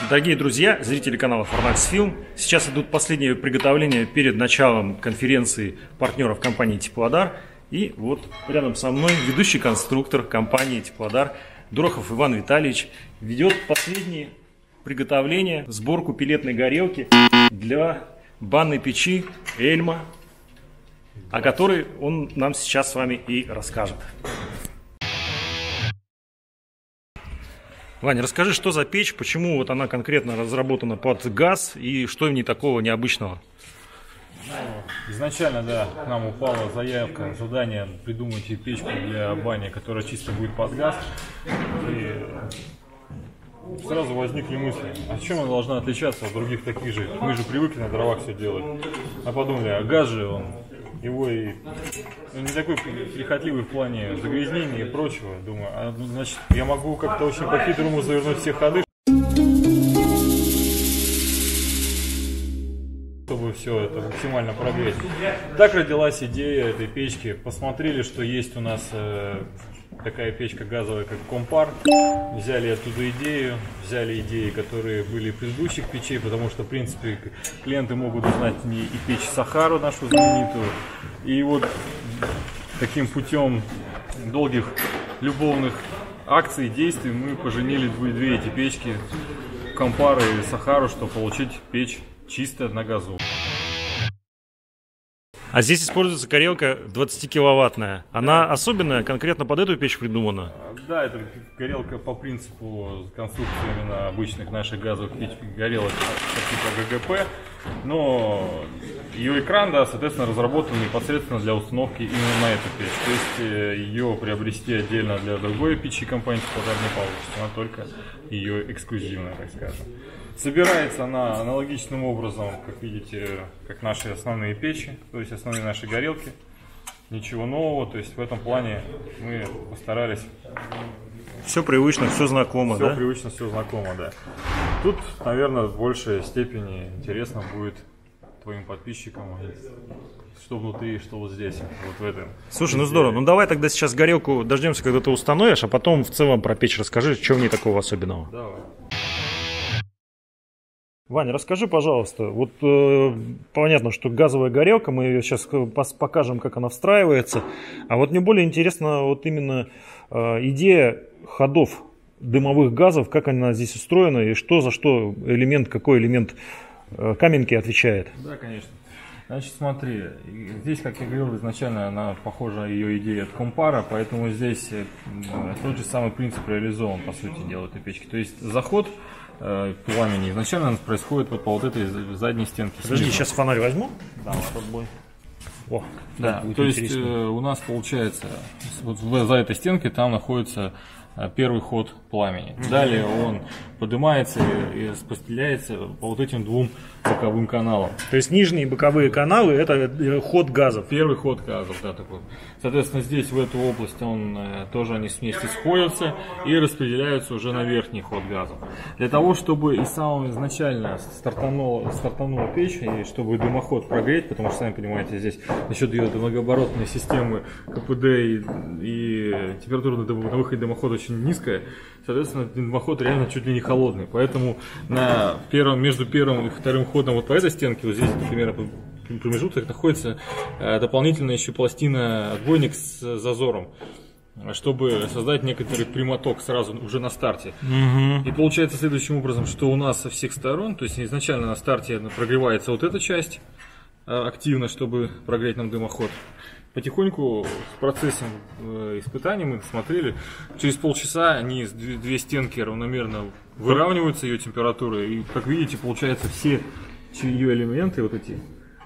Дорогие друзья, зрители канала Fornax Film, сейчас идут последние приготовления перед началом конференции партнеров компании Теплодар. И вот рядом со мной ведущий конструктор компании Теплодар Дурохов Иван Витальевич ведет последние приготовления, сборку пилетной горелки для банной печи Эльма, о которой он нам сейчас с вами и расскажет. Ваня, расскажи, что за печь, почему вот она конкретно разработана под газ и что в ней такого необычного? Изначально, да, нам упала заявка, задание придумать печку для бани, которая чисто будет под газ. И сразу возникли мысли, а чем она должна отличаться от других таких же? Мы же привыкли на дровах все делать. А подумали, а газ же он его и ну, не такой прихотливый в плане загрязнения и прочего. Думаю, а, ну, значит, я могу как-то очень по-хитрому завернуть все ходы, чтобы все это максимально прогреть. Так родилась идея этой печки. Посмотрели, что есть у нас э, такая печка газовая, как Компар. Взяли оттуда идею, взяли идеи, которые были в предыдущих печей, потому что, в принципе, клиенты могут узнать не и печь Сахару, нашу знаменитую. И вот таким путем долгих любовных акций, действий мы поженили две, две эти печки, Компар и Сахару, чтобы получить печь чисто на газу. А здесь используется горелка 20-киловаттная. Она особенная, конкретно под эту печь придумана? Да, это горелка по принципу конструкции именно обычных наших газовых печ, горелок типа ГГП. Но ее экран, да, соответственно, разработан непосредственно для установки именно на эту печь. То есть э, ее приобрести отдельно для другой печи компании Теплодар не получится. Она только ее эксклюзивная, так скажем. Собирается она аналогичным образом, как видите, как наши основные печи, то есть основные наши горелки. Ничего нового, то есть в этом плане мы постарались. Все привычно, все знакомо, все да? Все привычно, все знакомо, да. Тут, наверное, в большей степени интересно будет твоим подписчикам, что внутри, что вот здесь, вот в этом. Слушай, ну здорово. Ну давай тогда сейчас горелку дождемся, когда ты установишь, а потом в целом про печь расскажи, что в ней такого особенного. Давай. Ваня, расскажи, пожалуйста, вот э, понятно, что газовая горелка, мы ее сейчас покажем, как она встраивается, а вот мне более интересно вот именно э, идея ходов дымовых газов, как она здесь устроена и что за что элемент, какой элемент э, каменки отвечает. Да, конечно. Значит, смотри, здесь, как я говорил изначально, она похожа ее идея от компара, поэтому здесь э, тот же самый принцип реализован, по сути дела, этой печки. То есть заход э, пламени изначально происходит вот по вот этой задней стенке. Подожди, снизу. сейчас фонарь возьму. Да, вот О, да, то есть э, у нас получается, вот за этой стенкой там находится э, первый ход пламени. Далее он поднимается и распределяется по вот этим двум боковым каналам. То есть нижние боковые каналы это э, ход газов. Первый ход газов, да, такой. Соответственно, здесь в эту область он э, тоже они вместе сходятся и распределяются уже на верхний ход газов. Для того, чтобы и самого изначально стартанула, стартанула печь, и чтобы дымоход прогреть, потому что, сами понимаете, здесь насчет ее многооборотной системы КПД и, и температура на выходе дымохода очень низкая, соответственно, дымоход реально чуть ли не холодный. Поэтому на первом, между первым и вторым ходом вот по этой стенке, вот здесь, например, промежуток находится э, дополнительная еще пластина отбойник с зазором чтобы создать некоторый прямоток сразу уже на старте. Угу. И получается следующим образом, что у нас со всех сторон, то есть изначально на старте прогревается вот эта часть э, активно, чтобы прогреть нам дымоход потихоньку в процессе э, испытаний мы смотрели, через полчаса они две, стенки равномерно выравниваются, ее температура, и как видите, получается все ее элементы, вот эти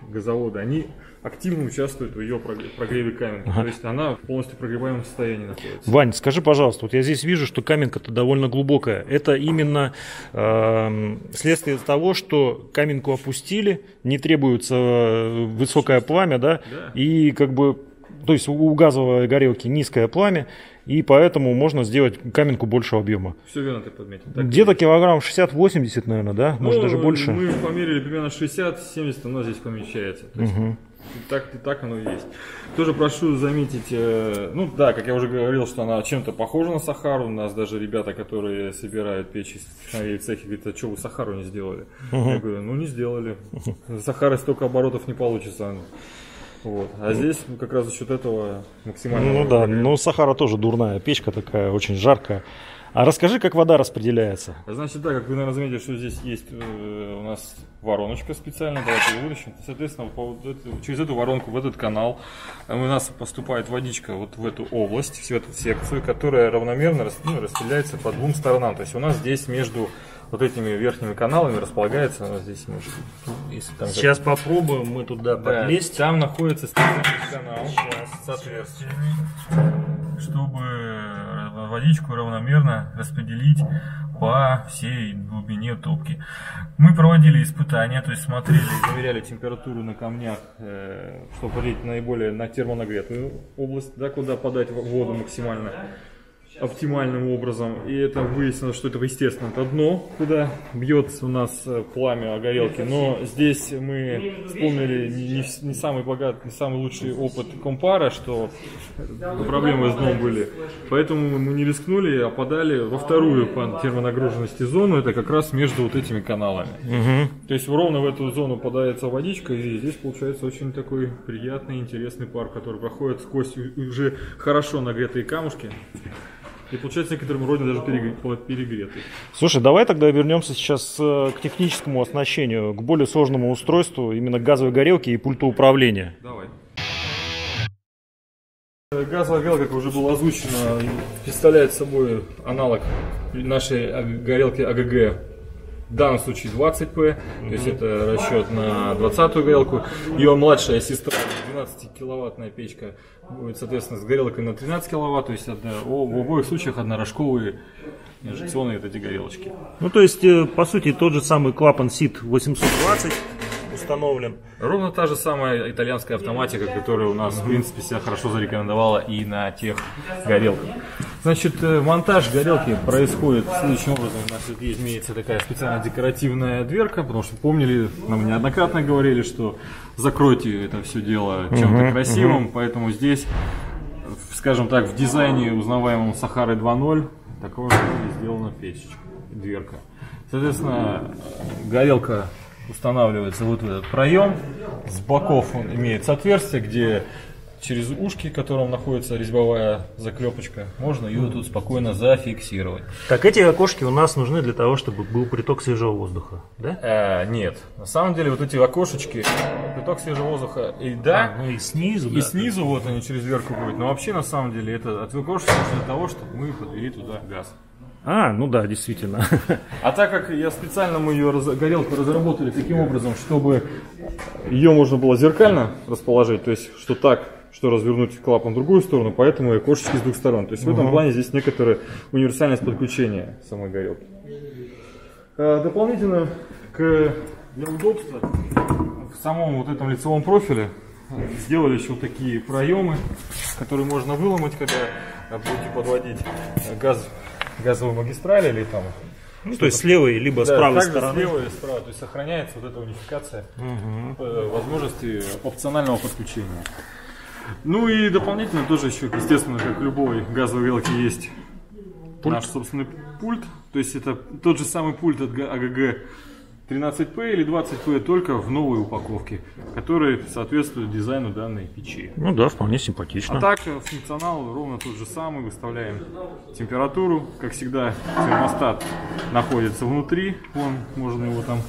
газоводы, они активно участвует в ее прогреве каменки. Ага. То есть она в полностью прогреваемом состоянии находится. Вань, скажи, пожалуйста, вот я здесь вижу, что каменка-то довольно глубокая. Это именно э, следствие того, что каменку опустили, не требуется э, высокое пламя, да, да. и как бы, то есть у газовой горелки низкое пламя, и поэтому можно сделать каменку большего объема. Все верно ты подметил. Где-то килограмм 60-80, наверное, да? Может ну, даже больше? Мы померили примерно 60-70, у нас здесь помещается. Угу. И так, и так оно и есть. Тоже прошу заметить, э, ну да, как я уже говорил, что она чем-то похожа на Сахару. У нас даже ребята, которые собирают печи в цехе, говорят, а что вы Сахару не сделали? Uh-huh. Я говорю, ну не сделали. Сахары столько оборотов не получится. Вот. А здесь ну, как раз за счет этого максимально... Ну да, но Сахара тоже дурная печка такая, очень жаркая. А расскажи, как вода распределяется. Значит, да, как вы, наверное, заметили, что здесь есть э, у нас вороночка специальная, давайте ее вытащим. Соответственно, по эту, через эту воронку в этот канал э, у нас поступает водичка вот в эту область, в эту секцию, которая равномерно ну, распределяется по двум сторонам. То есть у нас здесь между вот этими верхними каналами располагается, нас здесь может, если там Сейчас как... попробуем мы туда да, подлезть. Там находится специальный канал. Сейчас, с отверстиями, чтобы водичку равномерно распределить по всей глубине топки. Мы проводили испытания, то есть смотрели, замеряли температуру на камнях, э, чтобы определить наиболее на термонагретую область, да, куда подать воду максимально оптимальным образом. И это выяснилось, что это, естественно, это дно, куда бьется у нас э, пламя горелки. Но здесь мы вспомнили не, не самый богатый, не самый лучший опыт компара, что проблемы с дном были. Поэтому мы не рискнули, а подали во вторую по термонагруженности зону. Это как раз между вот этими каналами. Угу. То есть ровно в эту зону подается водичка, и здесь получается очень такой приятный, интересный пар, который проходит сквозь уже хорошо нагретые камушки. И получается некоторым родине даже перегретый. Слушай, давай тогда вернемся сейчас э, к техническому оснащению, к более сложному устройству, именно газовой горелки и пульту управления. Давай. Газовая горелка, как уже было озвучено, представляет собой аналог нашей горелки АГГ в данном случае 20P, то есть это расчет на 20-ю горелку. Ее младшая сестра, 12-киловаттная печка, соответственно, с горелкой на 13 киловатт, то есть одна, в обоих случаях однорожковые инжекционные эти горелочки. Ну, то есть, э, по сути, тот же самый клапан SIT 820 установлен. Ровно та же самая итальянская автоматика, которая у нас, в принципе, себя хорошо зарекомендовала и на тех горелках. Значит, э, монтаж горелки происходит следующим образом. У нас тут имеется такая специальная декоративная дверка, потому что помнили, нам неоднократно говорили, что закройте это все дело чем-то uh-huh, красивым, uh-huh. поэтому здесь, скажем так, в дизайне узнаваемом Сахары 2.0 такого сделана печечка, дверка. Соответственно, горелка устанавливается вот в этот проем. С боков он имеет отверстие, где через ушки, в котором находится резьбовая заклепочка, можно ее тут спокойно зафиксировать. Так, эти окошки у нас нужны для того, чтобы был приток свежего воздуха, да? А, нет. На самом деле вот эти окошечки, приток свежего воздуха, и да, а, ну и снизу, и да, снизу вот они через дверку будут. Но вообще на самом деле это от окошечка для того, чтобы мы подвели туда газ. А, ну да, действительно. А так как я специально мы ее горелку разработали таким образом, чтобы ее можно было зеркально расположить, то есть что так что развернуть клапан в другую сторону, поэтому и окошечки с двух сторон. То есть в этом плане здесь некоторая универсальность подключения самой горелки. А, дополнительно к, для удобства в самом вот этом лицевом профиле сделали еще такие проемы, которые можно выломать, когда будете подводить газ, газовую магистраль или там ну, то есть с левой либо да, с правой стороны. Слева и справа. То есть сохраняется вот эта унификация угу. возможности опционального подключения. Ну и дополнительно тоже еще, естественно, как любой газовой велки есть пульт. наш собственный пульт. То есть это тот же самый пульт от АГГ 13P или 20P, только в новой упаковке, который соответствует дизайну данной печи. Ну да, вполне симпатично. А так функционал ровно тот же самый. Выставляем температуру. Как всегда, термостат находится внутри. Вон, можно его там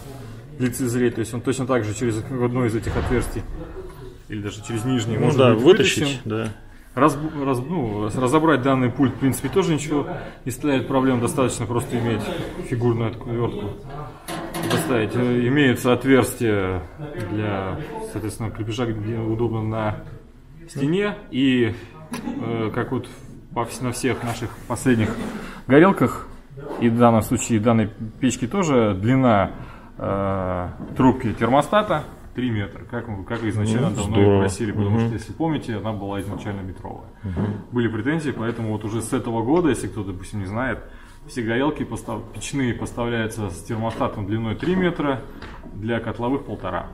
лицезреть. То есть он точно так же через одно из этих отверстий или даже через нижний, ну, да, быть, вытащить, вытащим. да. Раз, раз, ну, разобрать данный пульт, в принципе, тоже ничего не ставит проблем, достаточно просто иметь фигурную отвертку. Поставить. Э, имеются отверстия для, соответственно, крепежа, где удобно на стене. И, э, как вот на всех наших последних горелках, и в данном случае данной печки тоже, длина э, трубки термостата 3 метра, как, как изначально ну, давно здорово. и просили, потому угу. что, если помните, она была изначально метровая. Угу. Были претензии, поэтому вот уже с этого года, если кто, допустим, не знает, все горелки постав... печные поставляются с термостатом длиной 3 метра, для котловых полтора.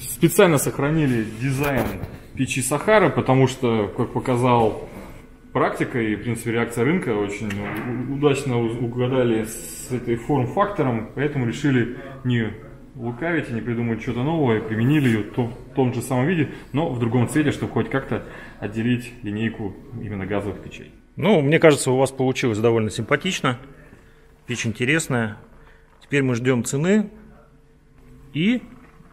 Специально сохранили дизайн печи Сахара, потому что, как показал практика и, в принципе, реакция рынка, очень удачно угадали с этой форм-фактором, поэтому решили не лукавить не придумать что-то новое, применили ее в том же самом виде, но в другом цвете, чтобы хоть как-то отделить линейку именно газовых печей. Ну, мне кажется, у вас получилось довольно симпатично. Печь интересная. Теперь мы ждем цены и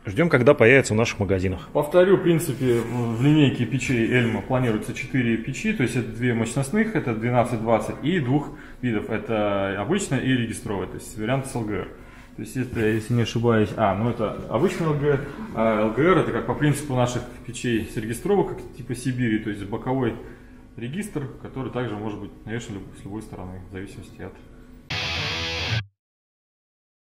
ждем, когда появится в наших магазинах. Повторю, в принципе, в линейке печей Эльма планируется 4 печи, то есть это две мощностных, это 12-20 и двух видов, это обычная и регистровая, то есть вариант с ЛГР. То есть это, если не ошибаюсь, а, ну это обычный ЛГР, а ЛГР это как по принципу наших печей с регистровок, как типа Сибири, то есть боковой регистр, который также может быть навешен с любой стороны, в зависимости от...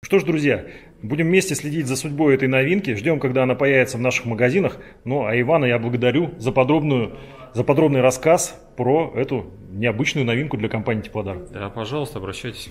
Что ж, друзья, будем вместе следить за судьбой этой новинки, ждем, когда она появится в наших магазинах. Ну, а Ивана я благодарю за, подробную, за подробный рассказ про эту необычную новинку для компании Теплодар. Да, пожалуйста, обращайтесь.